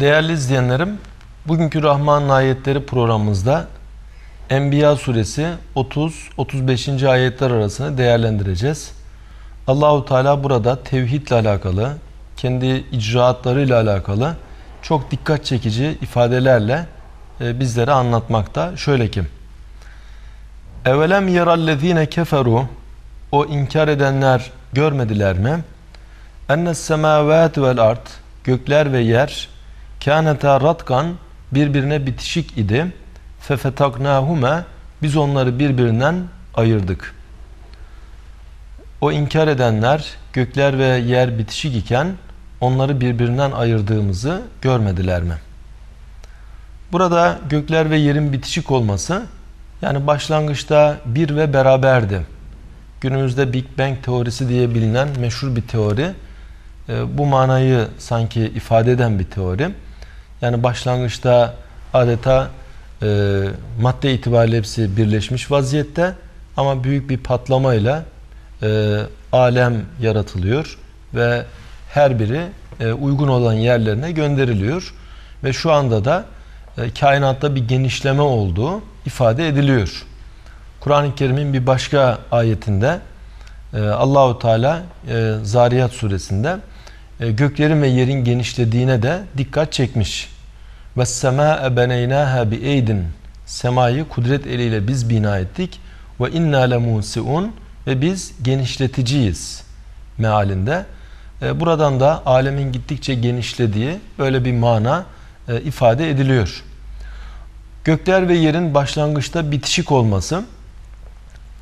Değerli izleyenlerim, bugünkü Rahman ayetleri programımızda Enbiya suresi 30-35. ayetler arasını değerlendireceğiz. Allahu Teala burada tevhidle alakalı, kendi icraatlarıyla alakalı çok dikkat çekici ifadelerle e, bizlere anlatmakta. Şöyle ki: Evelem yerallezine keferu o inkar edenler görmediler mi? Ennes semavat vel ard gökler ve yer kâneta ratkan birbirine bitişik idi. Fefetaknâhume biz onları birbirinden ayırdık. O inkar edenler gökler ve yer bitişik iken onları birbirinden ayırdığımızı görmediler mi? Burada gökler ve yerin bitişik olması yani başlangıçta bir ve beraberdi. Günümüzde Big Bang teorisi diye bilinen meşhur bir teori. E, bu manayı sanki ifade eden bir teori. Yani başlangıçta adeta e, madde itibariyle hepsi birleşmiş vaziyette ama büyük bir patlamayla e, alem yaratılıyor ve her biri e, uygun olan yerlerine gönderiliyor ve şu anda da e, kainatta bir genişleme olduğu ifade ediliyor. Kur'an-ı Kerim'in bir başka ayetinde e, Allahu Teala e, Zariyat suresinde e, göklerin ve yerin genişlediğine de dikkat çekmiş. Ve semâe beneynâhâ bi eydin semayı kudret eliyle biz bina ettik ve inna lemusiun ve biz genişleticiyiz mealinde. E, buradan da alemin gittikçe genişlediği böyle bir mana e, ifade ediliyor. Gökler ve yerin başlangıçta bitişik olması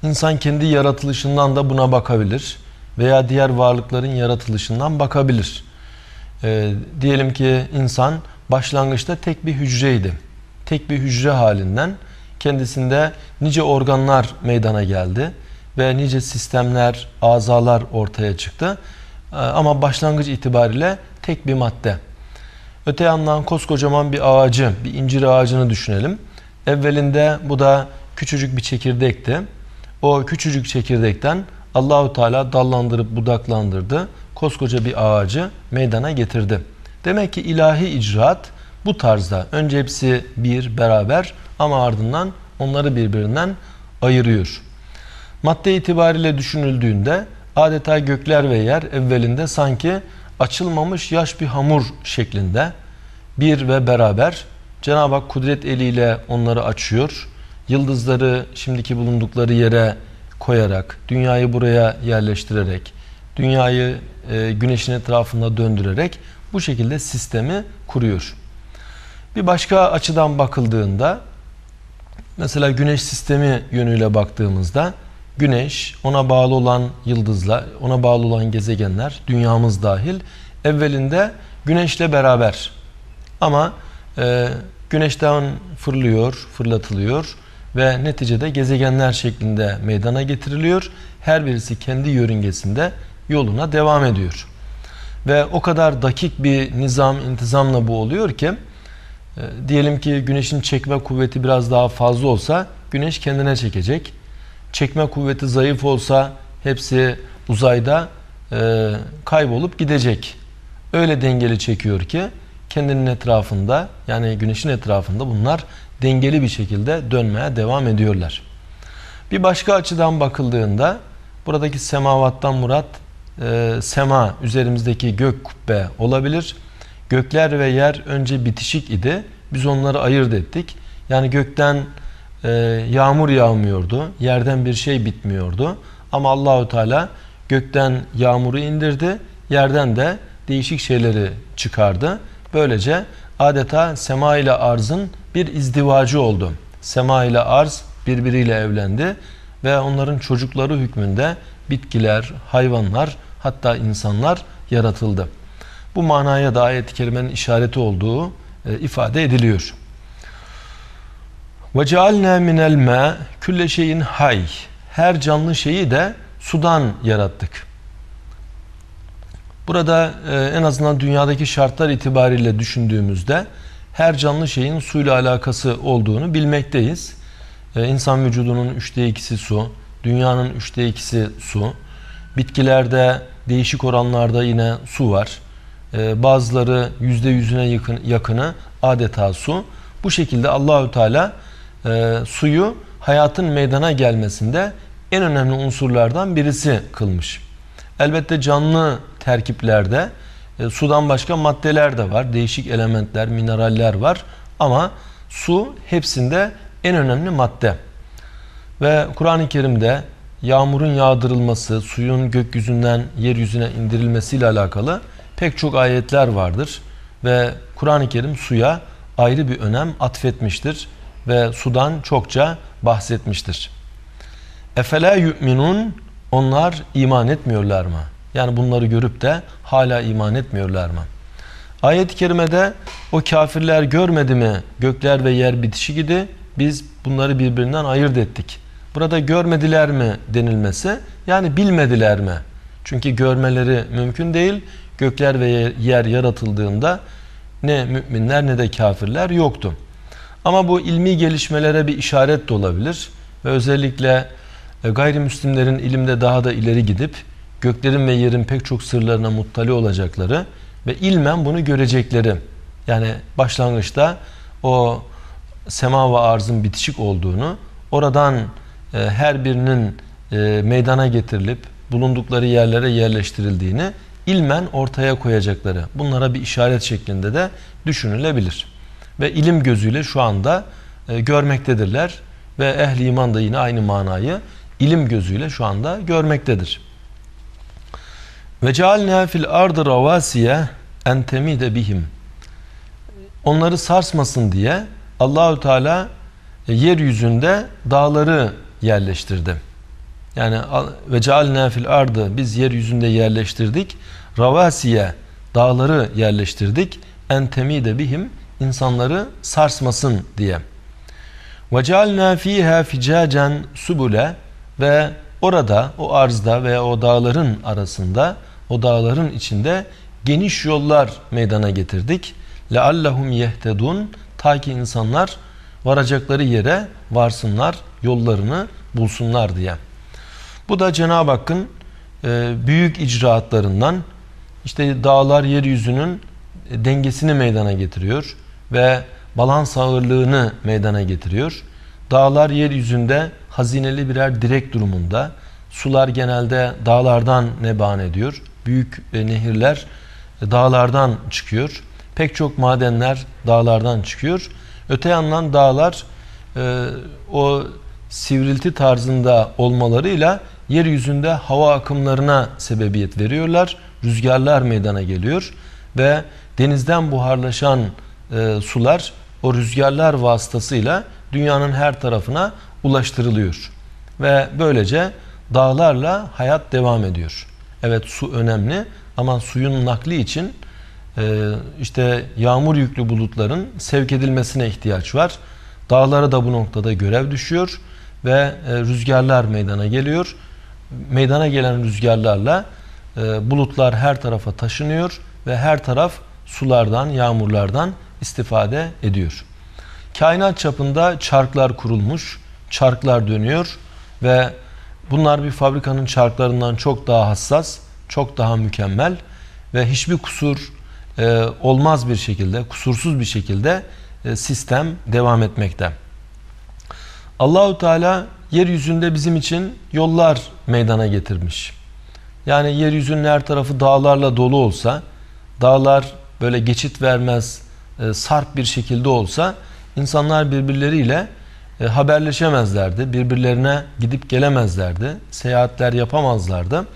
insan kendi yaratılışından da buna bakabilir veya diğer varlıkların yaratılışından bakabilir. E, diyelim ki insan başlangıçta tek bir hücreydi. Tek bir hücre halinden kendisinde nice organlar meydana geldi ve nice sistemler, azalar ortaya çıktı. E, ama başlangıç itibariyle tek bir madde. Öte yandan koskocaman bir ağacı, bir incir ağacını düşünelim. Evvelinde bu da küçücük bir çekirdekti. O küçücük çekirdekten Allahu Teala dallandırıp budaklandırdı. Koskoca bir ağacı meydana getirdi. Demek ki ilahi icraat bu tarzda. Önce hepsi bir, beraber ama ardından onları birbirinden ayırıyor. Madde itibariyle düşünüldüğünde adeta gökler ve yer evvelinde sanki açılmamış yaş bir hamur şeklinde bir ve beraber Cenab-ı Hak kudret eliyle onları açıyor. Yıldızları şimdiki bulundukları yere koyarak, dünyayı buraya yerleştirerek, dünyayı e, güneşin etrafında döndürerek bu şekilde sistemi kuruyor. Bir başka açıdan bakıldığında mesela güneş sistemi yönüyle baktığımızda güneş, ona bağlı olan yıldızlar, ona bağlı olan gezegenler, dünyamız dahil evvelinde güneşle beraber ama e, güneşten fırlıyor, fırlatılıyor ve neticede gezegenler şeklinde meydana getiriliyor. Her birisi kendi yörüngesinde yoluna devam ediyor. Ve o kadar dakik bir nizam, intizamla bu oluyor ki e, diyelim ki güneşin çekme kuvveti biraz daha fazla olsa güneş kendine çekecek. Çekme kuvveti zayıf olsa hepsi uzayda e, kaybolup gidecek. Öyle dengeli çekiyor ki kendinin etrafında yani güneşin etrafında bunlar dengeli bir şekilde dönmeye devam ediyorlar. Bir başka açıdan bakıldığında buradaki semavattan murat e, sema üzerimizdeki gök kubbe olabilir. Gökler ve yer önce bitişik idi. Biz onları ayırt ettik. Yani gökten e, yağmur yağmıyordu. Yerden bir şey bitmiyordu. Ama Allahu Teala gökten yağmuru indirdi. Yerden de değişik şeyleri çıkardı. Böylece adeta sema ile arzın bir izdivacı oldu. Sema ile arz birbiriyle evlendi ve onların çocukları hükmünde bitkiler, hayvanlar hatta insanlar yaratıldı. Bu manaya da ayet-i kerimenin işareti olduğu e, ifade ediliyor. Cealna minel ma külle şeyin hay. Her canlı şeyi de sudan yarattık. Burada e, en azından dünyadaki şartlar itibariyle düşündüğümüzde her canlı şeyin suyla alakası olduğunu bilmekteyiz. E, insan vücudunun üçte ikisi su, dünyanın üçte ikisi su. Bitkilerde değişik oranlarda yine su var. e, bazıları yüzde yüzüne yakın, yakını adeta su. Bu şekilde Allahü Teala e, suyu hayatın meydana gelmesinde en önemli unsurlardan birisi kılmış. Elbette canlı terkiplerde e, sudan başka maddeler de var. Değişik elementler, mineraller var. Ama su hepsinde en önemli madde. Ve Kur'an-ı Kerim'de yağmurun yağdırılması, suyun gökyüzünden yeryüzüne indirilmesiyle alakalı pek çok ayetler vardır. Ve Kur'an-ı Kerim suya ayrı bir önem atfetmiştir ve sudan çokça bahsetmiştir. Efela yu'minun onlar iman etmiyorlar mı? Yani bunları görüp de hala iman etmiyorlar mı? Ayet-i kerimede o kafirler görmedi mi gökler ve yer bitişi gibi biz bunları birbirinden ayırt ettik. Burada görmediler mi denilmesi yani bilmediler mi? Çünkü görmeleri mümkün değil. Gökler ve yer yaratıldığında ne müminler ne de kafirler yoktu. Ama bu ilmi gelişmelere bir işaret de olabilir. Ve özellikle e, gayrimüslimlerin ilimde daha da ileri gidip göklerin ve yerin pek çok sırlarına muttali olacakları ve ilmen bunu görecekleri. Yani başlangıçta o sema ve arzın bitişik olduğunu, oradan e, her birinin e, meydana getirilip bulundukları yerlere yerleştirildiğini ilmen ortaya koyacakları. Bunlara bir işaret şeklinde de düşünülebilir. Ve ilim gözüyle şu anda e, görmektedirler ve ehli iman da yine aynı manayı ilim gözüyle şu anda görmektedir. Ve cealna fil ardı ravasiye en temide bihim. Onları sarsmasın diye Allahü Teala yeryüzünde dağları yerleştirdi. Yani ve cealna fil ardı biz yeryüzünde yerleştirdik. Ravasiye dağları yerleştirdik. Entemi de bihim insanları sarsmasın diye. Ve cealna fiha ficacen subule ve orada o arzda veya o dağların arasında o dağların içinde geniş yollar meydana getirdik. Leallahum yehtedun ta ki insanlar varacakları yere varsınlar yollarını bulsunlar diye. Bu da Cenab-ı Hakk'ın e, büyük icraatlarından işte dağlar yeryüzünün dengesini meydana getiriyor ve balans ağırlığını meydana getiriyor. Dağlar yeryüzünde hazineli birer direk durumunda. Sular genelde dağlardan neban ediyor. Büyük e, nehirler e, dağlardan çıkıyor. Pek çok madenler dağlardan çıkıyor. Öte yandan dağlar e, o sivrilti tarzında olmalarıyla yeryüzünde hava akımlarına sebebiyet veriyorlar. Rüzgarlar meydana geliyor ve denizden buharlaşan e, sular o rüzgarlar vasıtasıyla dünyanın her tarafına ulaştırılıyor. Ve böylece dağlarla hayat devam ediyor. Evet su önemli ama suyun nakli için e, işte yağmur yüklü bulutların sevk edilmesine ihtiyaç var. Dağlara da bu noktada görev düşüyor ve e, rüzgarlar meydana geliyor. Meydana gelen rüzgarlarla e, bulutlar her tarafa taşınıyor ve her taraf sulardan, yağmurlardan istifade ediyor. Kainat çapında çarklar kurulmuş, çarklar dönüyor ve bunlar bir fabrikanın çarklarından çok daha hassas, çok daha mükemmel ve hiçbir kusur e, olmaz bir şekilde, kusursuz bir şekilde sistem devam etmekte. Allahu Teala yeryüzünde bizim için yollar meydana getirmiş. Yani yeryüzünün her tarafı dağlarla dolu olsa, dağlar böyle geçit vermez, e, sarp bir şekilde olsa insanlar birbirleriyle e, haberleşemezlerdi. Birbirlerine gidip gelemezlerdi. Seyahatler yapamazlardı.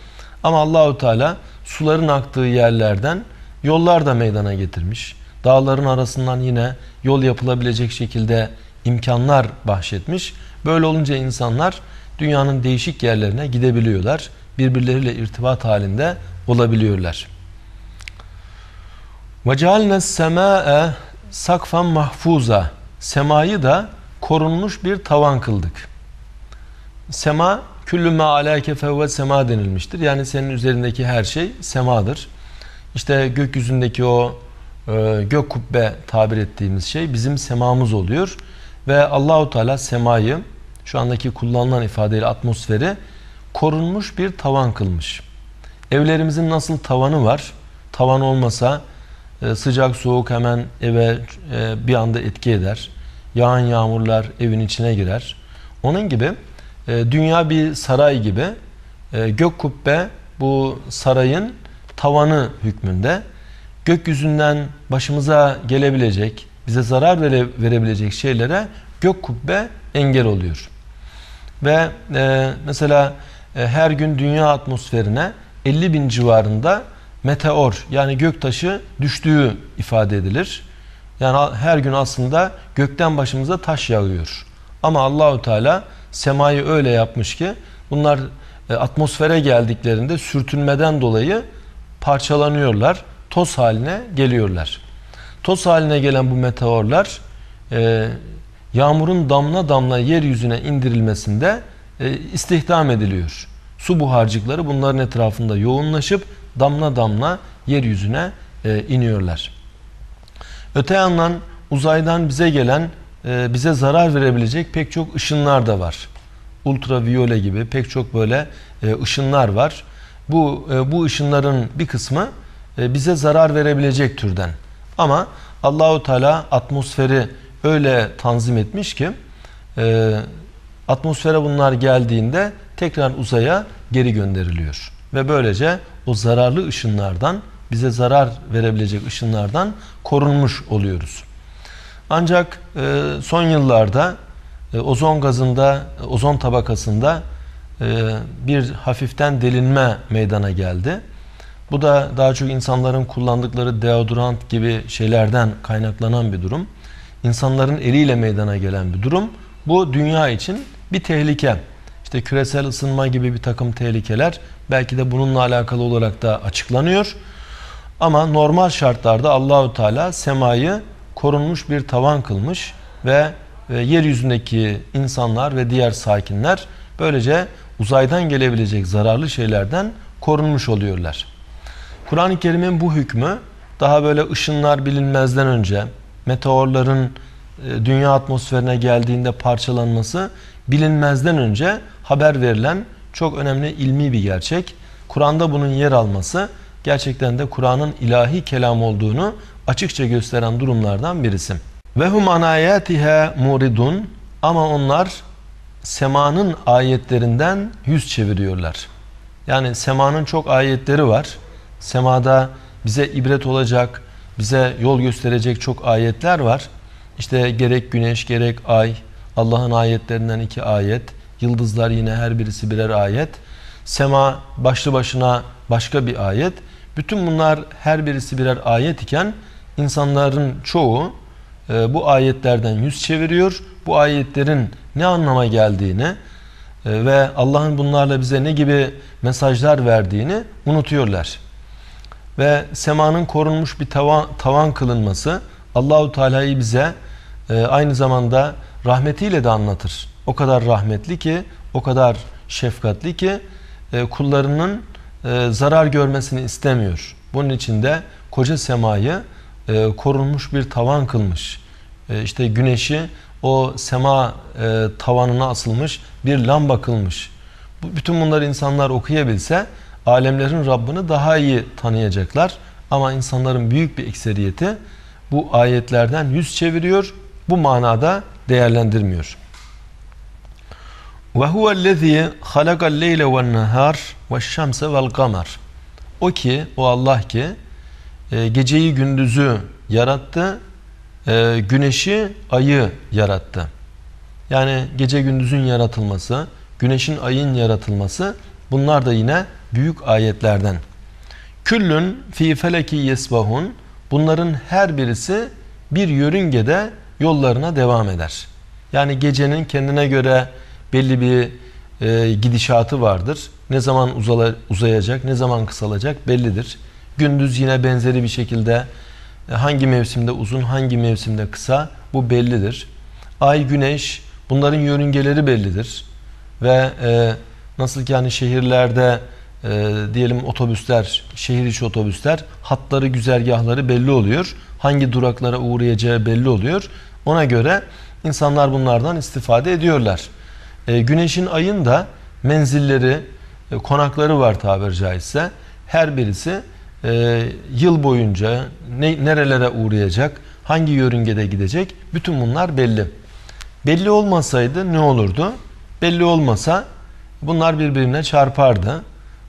Ama Allahu Teala suların aktığı yerlerden yollar da meydana getirmiş. Dağların arasından yine yol yapılabilecek şekilde imkanlar bahşetmiş. Böyle olunca insanlar dünyanın değişik yerlerine gidebiliyorlar. Birbirleriyle irtibat halinde olabiliyorlar. وَجَعَلْنَا السَّمَاءَ sakfan mahfuza semayı da korunmuş bir tavan kıldık. Sema küllü ma alâke fevve sema denilmiştir. Yani senin üzerindeki her şey semadır. İşte gökyüzündeki o e, gök kubbe tabir ettiğimiz şey bizim semamız oluyor. Ve Allahu Teala semayı şu andaki kullanılan ifadeyle atmosferi korunmuş bir tavan kılmış. Evlerimizin nasıl tavanı var? tavan olmasa e, sıcak soğuk hemen eve e, bir anda etki eder. Yağan yağmurlar evin içine girer. Onun gibi e, dünya bir saray gibi gök kubbe bu sarayın tavanı hükmünde gökyüzünden başımıza gelebilecek, bize zarar vere, verebilecek şeylere gök kubbe engel oluyor. Ve e, mesela e, her gün dünya atmosferine 50 bin civarında meteor yani göktaşı düştüğü ifade edilir. Yani her gün aslında gökten başımıza taş yağıyor. Ama Allahu Teala semayı öyle yapmış ki bunlar e, atmosfere geldiklerinde sürtünmeden dolayı parçalanıyorlar. Toz haline geliyorlar. Toz haline gelen bu meteorlar e, yağmurun damla damla yeryüzüne indirilmesinde e, istihdam ediliyor. Su buharcıkları bunların etrafında yoğunlaşıp damla damla yeryüzüne e, iniyorlar. Öte yandan uzaydan bize gelen e, bize zarar verebilecek pek çok ışınlar da var. Ultraviyole gibi pek çok böyle e, ışınlar var. Bu e, bu ışınların bir kısmı e, bize zarar verebilecek türden. Ama Allahu Teala atmosferi öyle tanzim etmiş ki e, atmosfere bunlar geldiğinde tekrar uzaya geri gönderiliyor. Ve böylece o zararlı ışınlardan, bize zarar verebilecek ışınlardan korunmuş oluyoruz. Ancak e, son yıllarda e, ozon gazında, ozon tabakasında e, bir hafiften delinme meydana geldi. Bu da daha çok insanların kullandıkları deodorant gibi şeylerden kaynaklanan bir durum. İnsanların eliyle meydana gelen bir durum. Bu dünya için bir tehlike. İşte küresel ısınma gibi bir takım tehlikeler belki de bununla alakalı olarak da açıklanıyor. Ama normal şartlarda Allahu Teala semayı korunmuş bir tavan kılmış ve yeryüzündeki insanlar ve diğer sakinler böylece uzaydan gelebilecek zararlı şeylerden korunmuş oluyorlar. Kur'an-ı Kerim'in bu hükmü daha böyle ışınlar bilinmezden önce meteorların e, dünya atmosferine geldiğinde parçalanması bilinmezden önce haber verilen çok önemli ilmi bir gerçek. Kur'an'da bunun yer alması gerçekten de Kur'an'ın ilahi kelam olduğunu açıkça gösteren durumlardan birisi. Ve hum anayatiha muridun ama onlar semanın ayetlerinden yüz çeviriyorlar. Yani semanın çok ayetleri var. Semada bize ibret olacak, bize yol gösterecek çok ayetler var. İşte gerek güneş gerek ay, Allah'ın ayetlerinden iki ayet, yıldızlar yine her birisi birer ayet. Sema başlı başına başka bir ayet. Bütün bunlar her birisi birer ayet iken insanların çoğu e, bu ayetlerden yüz çeviriyor. Bu ayetlerin ne anlama geldiğini e, ve Allah'ın bunlarla bize ne gibi mesajlar verdiğini unutuyorlar. Ve semanın korunmuş bir tavan, tavan kılınması Allahu Teala'yı bize e, aynı zamanda rahmetiyle de anlatır. O kadar rahmetli ki, o kadar şefkatli ki e, kullarının e, zarar görmesini istemiyor. Bunun için de koca semayı e, korunmuş bir tavan kılmış. E, işte güneşi o sema e, tavanına asılmış bir lamba kılmış. Bu, bütün bunları insanlar okuyabilse alemlerin Rabbini daha iyi tanıyacaklar. Ama insanların büyük bir ekseriyeti bu ayetlerden yüz çeviriyor. Bu manada değerlendirmiyor. Ve huvellezî halakal leyle ven nehar ve. O ki, o Allah ki e, geceyi gündüzü yarattı, e, güneşi ayı yarattı. Yani gece gündüzün yaratılması, güneşin ayın yaratılması bunlar da yine büyük ayetlerden. Küllün fi feleki yesbahun bunların her birisi bir yörüngede yollarına devam eder. Yani gecenin kendine göre belli bir e, gidişatı vardır. Ne zaman uzala, uzayacak, ne zaman kısalacak bellidir. Gündüz yine benzeri bir şekilde e, hangi mevsimde uzun, hangi mevsimde kısa bu bellidir. Ay, güneş bunların yörüngeleri bellidir. Ve e, nasıl ki hani şehirlerde e, diyelim otobüsler, şehir içi otobüsler hatları, güzergahları belli oluyor. Hangi duraklara uğrayacağı belli oluyor. Ona göre insanlar bunlardan istifade ediyorlar. E, güneşin ayın da menzilleri, e, konakları var tabiri caizse. Her birisi e, yıl boyunca ne, nerelere uğrayacak, hangi yörüngede gidecek bütün bunlar belli. Belli olmasaydı ne olurdu? Belli olmasa bunlar birbirine çarpardı.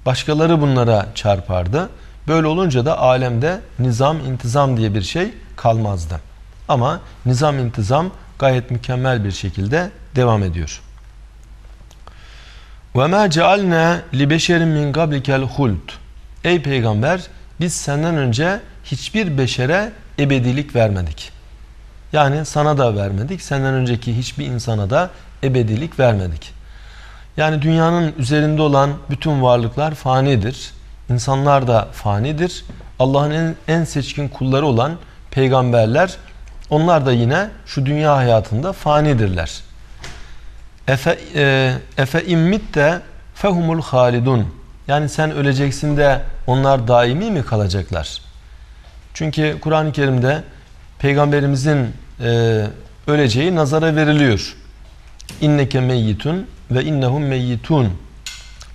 Başkaları bunlara çarpardı. Böyle olunca da alemde nizam, intizam diye bir şey kalmazdı. Ama nizam, intizam gayet mükemmel bir şekilde devam ediyor. Cealna li beşerin min qablikel huld. Ey peygamber biz senden önce hiçbir beşere ebedilik vermedik. Yani sana da vermedik, senden önceki hiçbir insana da ebedilik vermedik. Yani dünyanın üzerinde olan bütün varlıklar fanidir. İnsanlar da fanidir. Allah'ın en, en seçkin kulları olan peygamberler onlar da yine şu dünya hayatında fanidirler. Efe, e, efe immit de fehumul halidun. Yani sen öleceksin de onlar daimi mi kalacaklar? Çünkü Kur'an-ı Kerim'de peygamberimizin e, öleceği nazara veriliyor. İnneke meyyitun ve innehum meyyitun.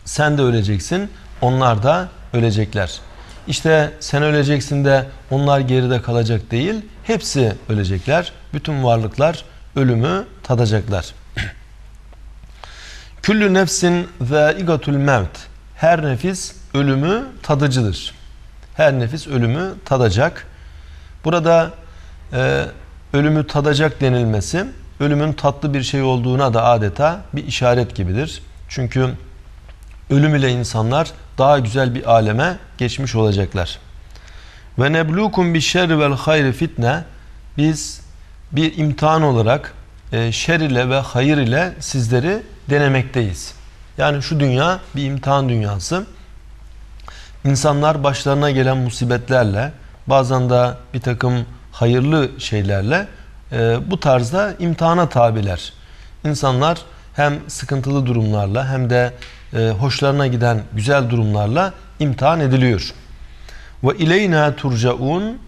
Sen de öleceksin, onlar da ölecekler. İşte sen öleceksin de onlar geride kalacak değil, hepsi ölecekler. Bütün varlıklar ölümü tadacaklar. Küllü nefsin zâigatul mevt. Her nefis ölümü tadıcıdır. Her nefis ölümü tadacak. Burada e, ölümü tadacak denilmesi ölümün tatlı bir şey olduğuna da adeta bir işaret gibidir. Çünkü ölüm ile insanlar daha güzel bir aleme geçmiş olacaklar. Ve neblukum bi şerri vel hayri fitne biz bir imtihan olarak e, şer ile ve hayır ile sizleri denemekteyiz. Yani şu dünya bir imtihan dünyası. İnsanlar başlarına gelen musibetlerle bazen de bir takım hayırlı şeylerle e, bu tarzda imtihana tabiler. İnsanlar hem sıkıntılı durumlarla hem de e, hoşlarına giden güzel durumlarla imtihan ediliyor. Ve ileyna turcaun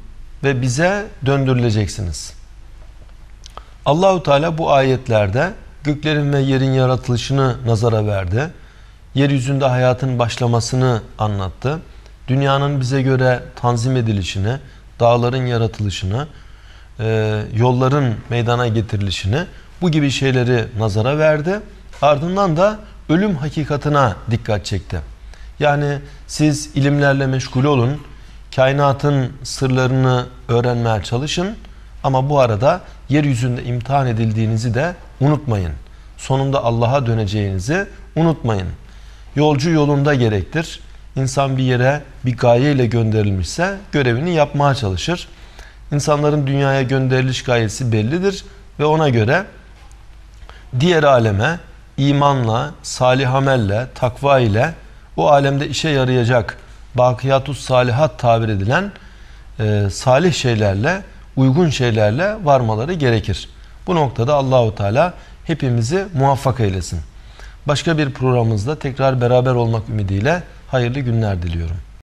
ve bize döndürüleceksiniz. Allahu Teala bu ayetlerde göklerin ve yerin yaratılışını nazara verdi. Yeryüzünde hayatın başlamasını anlattı. Dünyanın bize göre tanzim edilişini, dağların yaratılışını, e, yolların meydana getirilişini bu gibi şeyleri nazara verdi. Ardından da ölüm hakikatına dikkat çekti. Yani siz ilimlerle meşgul olun, kainatın sırlarını öğrenmeye çalışın ama bu arada yeryüzünde imtihan edildiğinizi de unutmayın. Sonunda Allah'a döneceğinizi unutmayın. Yolcu yolunda gerektir. İnsan bir yere bir gaye ile gönderilmişse görevini yapmaya çalışır. İnsanların dünyaya gönderiliş gayesi bellidir ve ona göre diğer aleme imanla, salih amelle, takva ile o alemde işe yarayacak bakiyatus salihat tabir edilen e, salih şeylerle, uygun şeylerle varmaları gerekir. Bu noktada Allahu Teala hepimizi muvaffak eylesin. Başka bir programımızda tekrar beraber olmak ümidiyle hayırlı günler diliyorum.